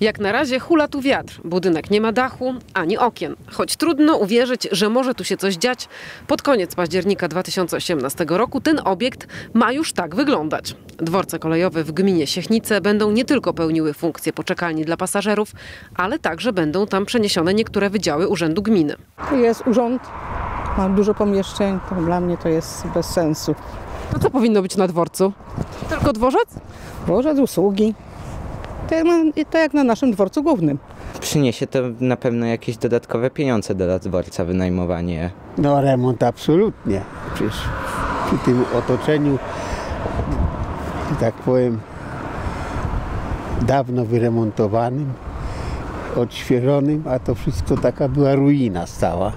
Jak na razie hula tu wiatr. Budynek nie ma dachu ani okien. Choć trudno uwierzyć, że może tu się coś dziać, pod koniec października 2018 roku ten obiekt ma już tak wyglądać. Dworce kolejowe w gminie Siechnice będą nie tylko pełniły funkcję poczekalni dla pasażerów, ale także będą tam przeniesione niektóre wydziały Urzędu Gminy. Jest urząd, ma dużo pomieszczeń, to dla mnie to jest bez sensu. To co powinno być na dworcu? Tylko dworzec? Dworzec, usługi, to jak, na, to jak na naszym dworcu głównym. Przyniesie to na pewno jakieś dodatkowe pieniądze dla dworca, wynajmowanie. No remont absolutnie. Przecież przy tym otoczeniu, że tak powiem, dawno wyremontowanym, odświeżonym, a to wszystko taka była ruina stała.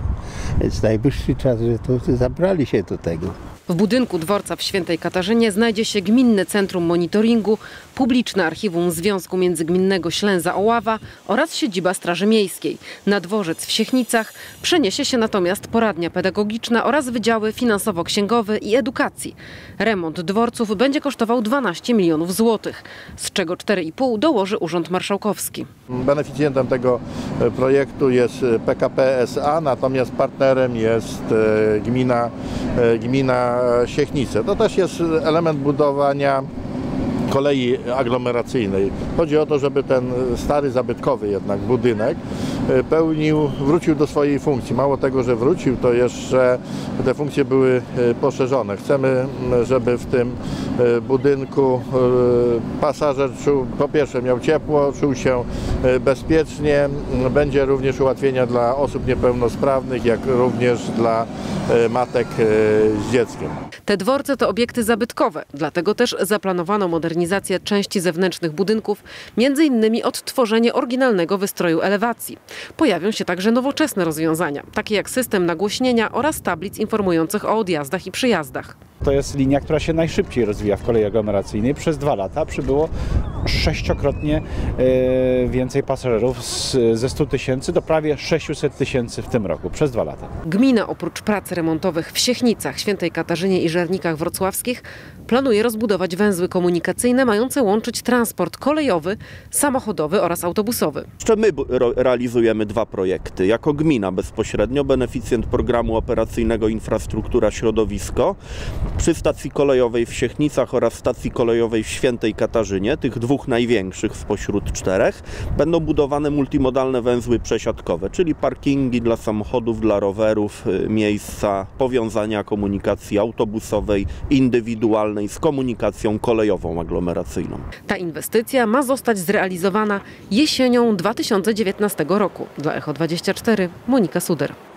Więc najwyższy czas, że to zabrali się do tego. W budynku dworca w Świętej Katarzynie znajdzie się Gminne Centrum Monitoringu, publiczne archiwum Związku Międzygminnego Ślęza-Oława oraz siedziba Straży Miejskiej. Na dworzec w Siechnicach przeniesie się natomiast poradnia pedagogiczna oraz wydziały finansowo-księgowe i edukacji. Remont dworców będzie kosztował 12 milionów złotych, z czego 4,5 dołoży Urząd Marszałkowski. Beneficjentem tego e, projektu jest e, PKP SA, natomiast partnerem jest e, gmina, gmina Siechnice. To też jest element budowania kolei aglomeracyjnej. Chodzi o to, żeby ten stary, zabytkowy jednak budynek e, pełnił, wrócił do swojej funkcji. Mało tego, że wrócił, to jeszcze te funkcje były e, poszerzone. Chcemy, żeby w tym e, budynku pasażer czuł, po pierwsze miał ciepło, czuł się bezpiecznie. Będzie również ułatwienia dla osób niepełnosprawnych, jak również dla matek z dzieckiem. Te dworce to obiekty zabytkowe, dlatego też zaplanowano modernizację części zewnętrznych budynków, między innymi odtworzenie oryginalnego wystroju elewacji. Pojawią się także nowoczesne rozwiązania, takie jak system nagłośnienia oraz tablic informujących o odjazdach i przyjazdach. To jest linia, która się najszybciej rozwija w kolei aglomeracyjnej. Przez dwa lata przybyło sześciokrotnie e, więcej pasażerów z, ze 100 tysięcy do prawie 600 tysięcy w tym roku, przez dwa lata. Gmina oprócz prac remontowych w Siechnicach, Świętej Katarzynie i Żernikach Wrocławskich planuje rozbudować węzły komunikacyjne mające łączyć transport kolejowy, samochodowy oraz autobusowy. Jeszcze my realizujemy dwa projekty. Jako gmina bezpośrednio, beneficjent programu operacyjnego Infrastruktura Środowisko przy stacji kolejowej w Siechnicach oraz stacji kolejowej w Świętej Katarzynie, tych dwóch największych spośród czterech, będą budowane multimodalne węzły przesiadkowe, czyli parkingi dla samochodów, dla rowerów, y, miejsca powiązania komunikacji autobusowej, indywidualnej z komunikacją kolejową aglomeracyjną. Ta inwestycja ma zostać zrealizowana jesienią 2019 roku. Dla Echo 24 Monika Suder.